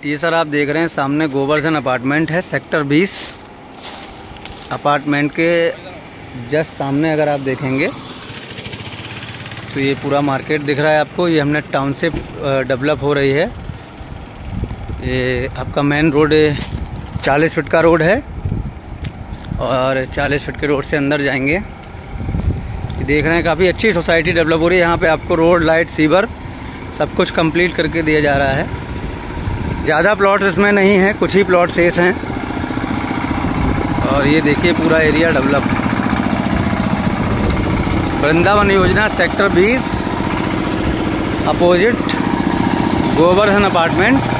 ये सर आप देख रहे हैं, सामने गोवर्धन अपार्टमेंट है, सेक्टर 20 अपार्टमेंट के जस्ट सामने अगर आप देखेंगे तो ये पूरा मार्केट दिख रहा है आपको। ये हमने टाउनशिप डेवलप हो रही है। ये आपका मेन रोड चालीस फीट का रोड है और चालीस फीट के रोड से अंदर जाएँगे। देख रहे हैं, काफ़ी अच्छी सोसाइटी डेवलप हो रही है। यहाँ पे आपको रोड, लाइट, सीवर सब कुछ कंप्लीट करके दिया जा रहा है। ज़्यादा प्लॉट इसमें नहीं है, कुछ ही प्लॉट शेष हैं। और ये देखिए पूरा एरिया डेवलप वृंदावन योजना सेक्टर 20 अपोजिट गोवर्धन अपार्टमेंट